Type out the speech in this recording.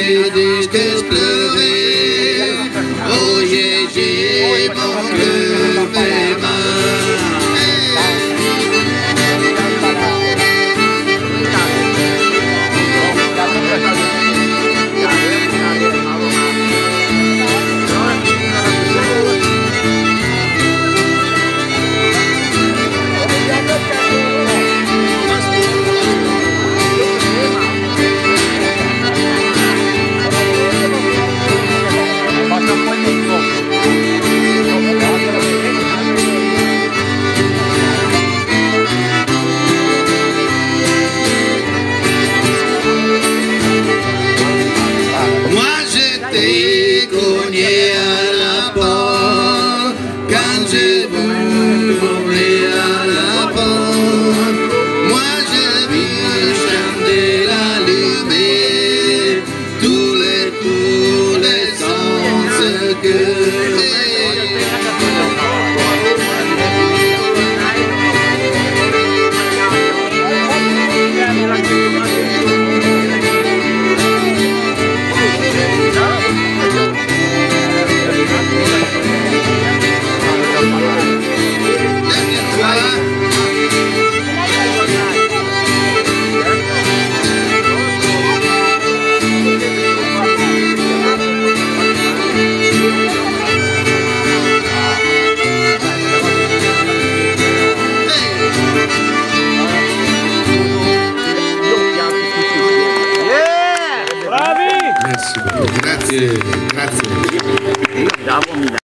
this, is blue. Grazie, grazie.